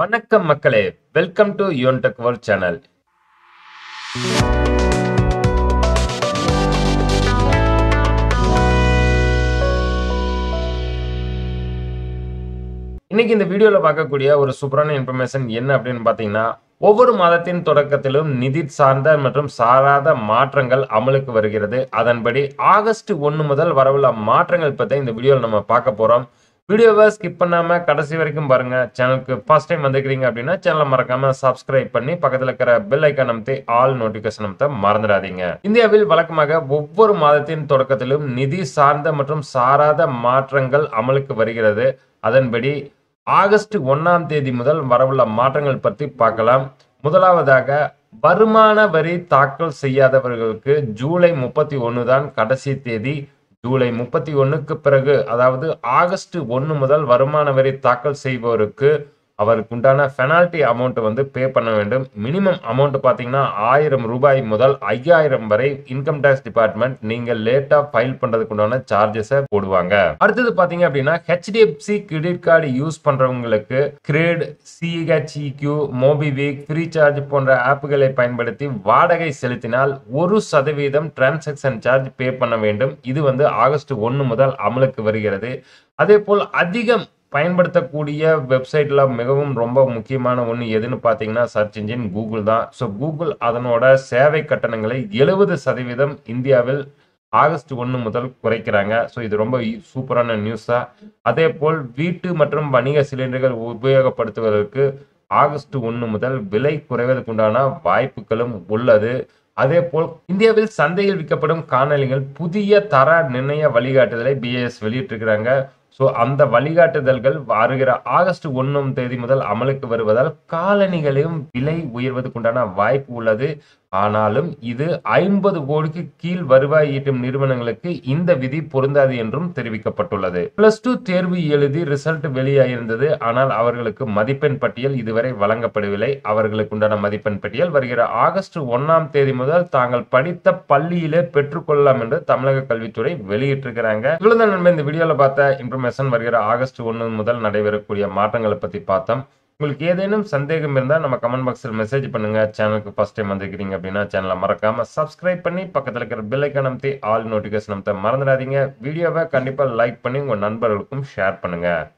வணக்கம் மக்களே welcome to யூன்டெக் டெக் வேர்ல்ட் சேனல் இன்னைக்கு இந்த வீடியோல பார்க்கக்கூடிய ஒரு சூப்பரான இன்ஃபர்மேஷன் என்ன அப்படின்னு பார்த்தீங்கன்னா ஒவ்வொரு மாதத்தின் தொடக்கத்திலும் நிதி சார்ந்த மற்றும் சாராத மாற்றங்கள் அமலுக்கு வருகிறது. அதன்படி ஆகஸ்ட் ஒன்று முதல் வரவுள்ள மாற்றங்கள் பற்றி இந்த வீடியோவில் நம்ம பார்க்க போறோம். வீடியோவை ஸ்கிப் பண்ணாமல் கடைசி வரைக்கும் பாருங்க. சேனலுக்கு ஃபர்ஸ்ட் டைம் வந்துக்கிறீங்க அப்படின்னா சேனலை மறக்காமல் சப்ஸ்கிரைப் பண்ணி பக்கத்தில் இருக்கிற பெல் ஐக்கான் அமைத்து ஆல் நோட்டிஃபிகேஷன் அமைத்த மறந்துடாதீங்க. இந்தியாவில் வழக்கமாக ஒவ்வொரு மாதத்தின் தொடக்கத்திலும் நிதி சார்ந்த மற்றும் சாராத மாற்றங்கள் அமலுக்கு வருகிறது. அதன்படி ஆகஸ்ட் ஒன்றாம் தேதி முதல் வரவுள்ள மாற்றங்கள் பற்றி பார்க்கலாம். முதலாவதாக வருமான வரி தாக்கல் செய்யாதவர்களுக்கு ஜூலை முப்பத்தி ஒன்று தான் கடைசி தேதி. ஜூலை முப்பத்தி ஒன்றுக்கு பிறகு அதாவது ஆகஸ்ட் ஒன்று முதல் வருமான வரி தாக்கல் செய்பவருக்கு அவருக்கு உண்டான பெனால்ட்டி அமௌண்ட் வந்து பே பண்ண வேண்டும். மினிமம் அமௌண்ட் பார்த்தீங்கன்னா ஆயிரம் ரூபாய் முதல் ஐயாயிரம் வரை இன்கம் டேக்ஸ் டிபார்ட்மெண்ட் நீங்க லேட்டா ஃபைல் பண்றதுக்கு உண்டான சார்ஜஸை போடுவாங்க. அடுத்தது பாத்தீங்க அப்படின்னா ஹெச்டிஎஃப்சி கிரெடிட் கார்டு யூஸ் பண்றவங்களுக்கு கிரேட் சிஹெச்இக்யூ மோபிவிக் ஃப்ரீ சார்ஜ் போன்ற ஆப்புகளை பயன்படுத்தி வாடகை செலுத்தினால் ஒரு சதவீதம் டிரான்சாக்ஷன் சார்ஜ் பே பண்ண வேண்டும். இது வந்து ஆகஸ்ட் ஒன்று முதல் அமலுக்கு வருகிறது. அதே போல் அதிகம் பயன்படுத்தக்கூடிய வெப்சைட்டில் மிகவும் ரொம்ப முக்கியமான ஒன்று எதுன்னு பார்த்தீங்கன்னா சர்ச் இன்ஜின் கூகுள் தான். ஸோ கூகுள் அதனோட சேவை கட்டணங்களை எழுபது சதவீதம் இந்தியாவில் ஆகஸ்ட் ஒன்று முதல் குறைக்கிறாங்க. ஸோ இது ரொம்ப சூப்பரான நியூஸாக அதே போல் வீட்டு மற்றும் வணிக சிலிண்டர்கள் உபயோகப்படுத்துவதற்கு ஆகஸ்ட் ஒன்று முதல் விலை குறைவதற்குண்டான வாய்ப்புகளும் உள்ளது. அதே போல் இந்தியாவில் சந்தையில் விற்கப்படும் காணொலிகள் புதிய தர நிர்ணய வழிகாட்டுதலை பிஏஎஸ் வெளியிட்டிருக்கிறாங்க. ஸோ அந்த வழிகாட்டுதல்கள் வருகிற ஆகஸ்ட் ஒன்றாம் தேதி முதல் அமலுக்கு வருவதால் காலணிகளையும் விலை உயர்வதற்குண்டான வாய்ப்பு உள்ளது. ஆனாலும் இது ஐம்பது கோடிக்கு கீழ் வருவாய் ஈட்டும் நிறுவனங்களுக்கு இந்த விதி பொருந்தாது என்றும் தெரிவிக்கப்பட்டுள்ளது. பிளஸ் டூ தேர்வு எழுதி ரிசல்ட் வெளியாயிருந்தது. ஆனால் அவர்களுக்கு மதிப்பெண் பட்டியல் இதுவரை வழங்கப்படவில்லை. அவர்களுக்கு உண்டான மதிப்பெண் பட்டியல் வருகிற ஆகஸ்ட் ஒன்னாம் தேதி முதல் தாங்கள் படித்த பள்ளியிலே பெற்றுக்கொள்ளலாம் என்று தமிழக கல்வித்துறை வெளியிட்டிருக்கிறாங்க. இவ்வளவுதான் இந்த வீடியோல பார்த்த இன்ஃபர்மேஷன் வருகிற ஆகஸ்ட் ஒன்று முதல் நடைபெறக்கூடிய மாற்றங்களை பத்தி பார்த்தோம். உங்களுக்கு ஏதேனும் சந்தேகம் இருந்தால் நம்ம கமெண்ட் பாக்ஸில் மெசேஜ் பண்ணுங்க. சேனலுக்கு ஃபஸ்ட் டைம் வந்திருக்கிறீங்க அப்படின்னா சேனலை மறக்காமல் சப்ஸ்கிரைப் பண்ணி பக்கத்தில் இருக்கிற பில்லைக்கான ஐக்கான் அமைத்து ஆல் நோட்டிஃபிகேஷன் அமைத்த மறந்துடாதீங்க. வீடியோவை கண்டிப்பாக லைக் பண்ணி உங்கள் நண்பர்களுக்கும் ஷேர் பண்ணுங்கள்